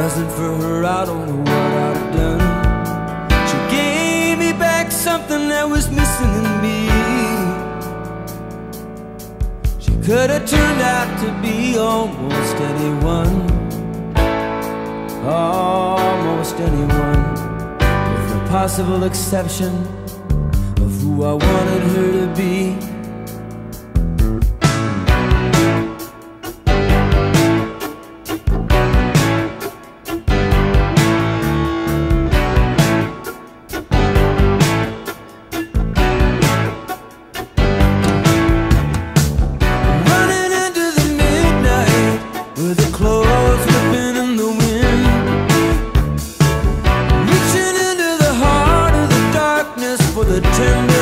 Wasn't for her, I don't know what I'd have done. She gave me back something that was missing in me. She could have turned out to be almost anyone. Almost anyone. With the possible exception of who I wanted her to be. The tenderness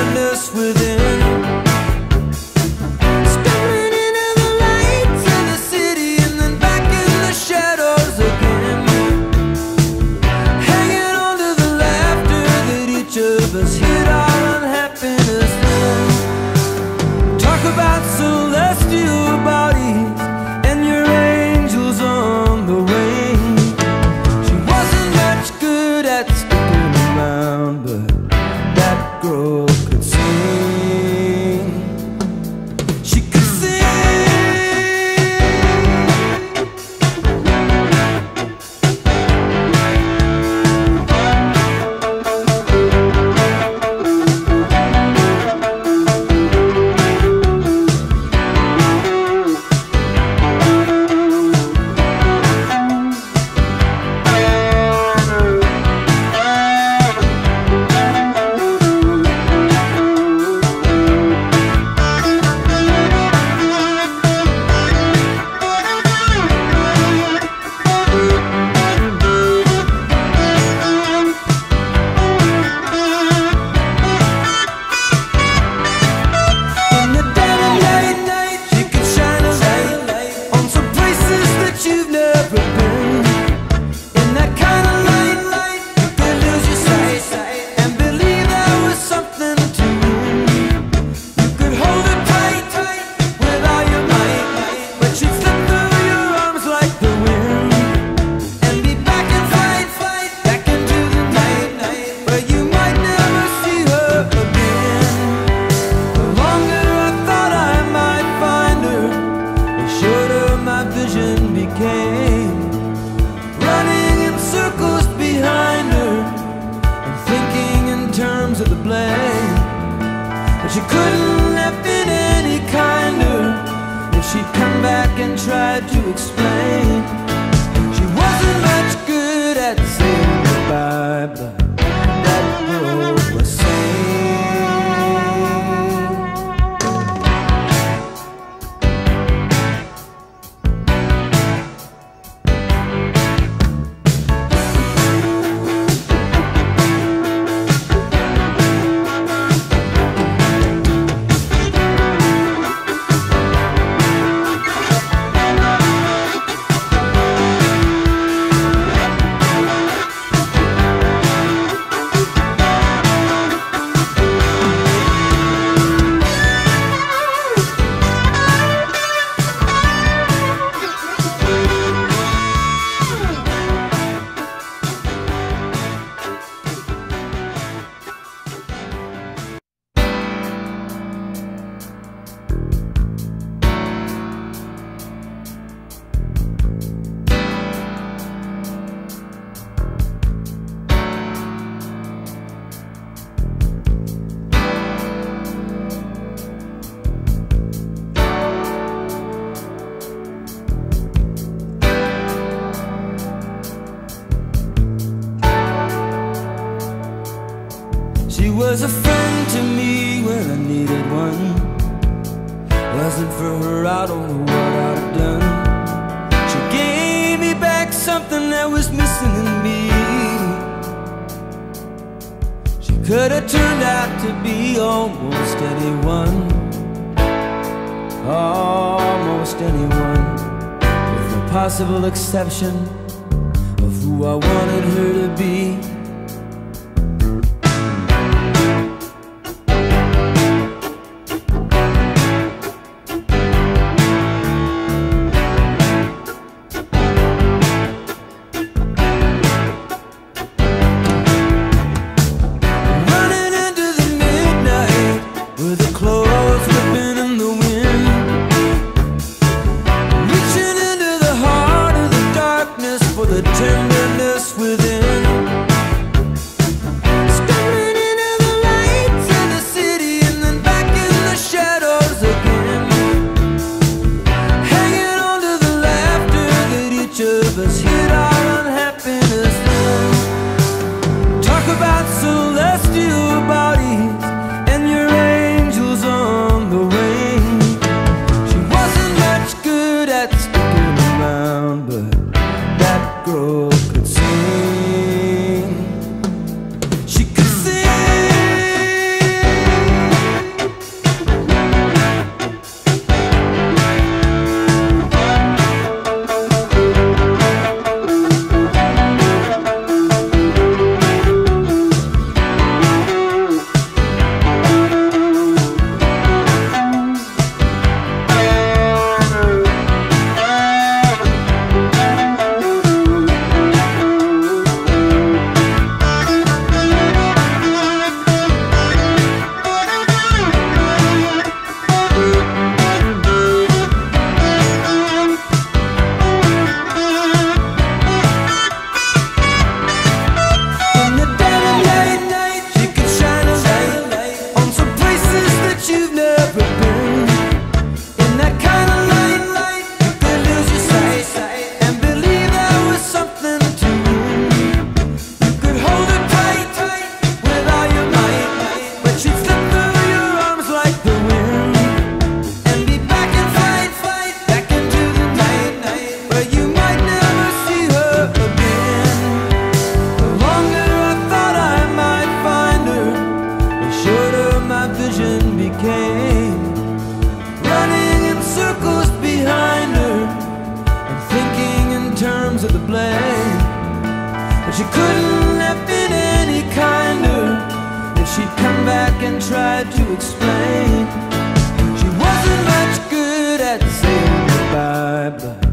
tried to explain. She wasn't much good at was a friend to me when I needed one. Wasn't for her, I don't know what I'd have done. She gave me back something that was missing in me. She could have turned out to be almost anyone. Almost anyone. With the possible exception of who I wanted her to be. She couldn't have been any kinder if she'd come back and tried to explain. She wasn't much good at saying goodbye.